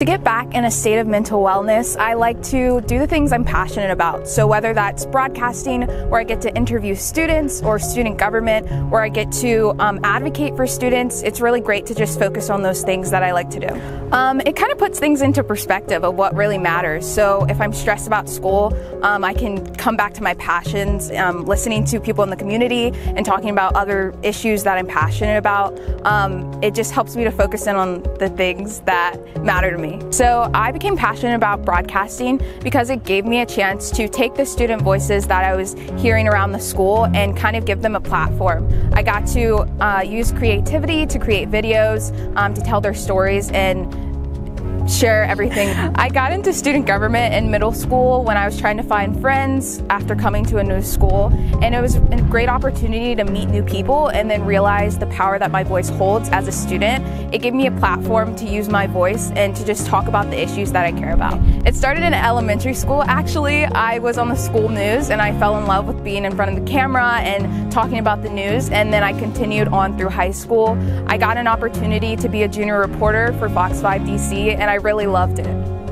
To get back in a state of mental wellness, I like to do the things I'm passionate about. So, whether that's broadcasting, where I get to interview students, or student government, where I get to um, advocate for students, it's really great to just focus on those things that I like to do. Um, it kind of puts things into perspective of what really matters. So, if I'm stressed about school, um, I can come back to my passions, um, listening to people in the community and talking about other issues that I'm passionate about. Um, it just helps me to focus in on the things that matter to me me. So I became passionate about broadcasting because it gave me a chance to take the student voices that I was hearing around the school and kind of give them a platform. I got to uh, use creativity to create videos, um, to tell their stories, and share everything. I got into student government in middle school when I was trying to find friends after coming to a new school, and it was a great opportunity to meet new people and then realize the power that my voice holds as a student. It gave me a platform to use my voice and to just talk about the issues that I care about. It started in elementary school. Actually, I was on the school news and I fell in love with being in front of the camera and talking about the news, and then I continued on through high school. I got an opportunity to be a junior reporter for Fox 5 DC, and I really loved it.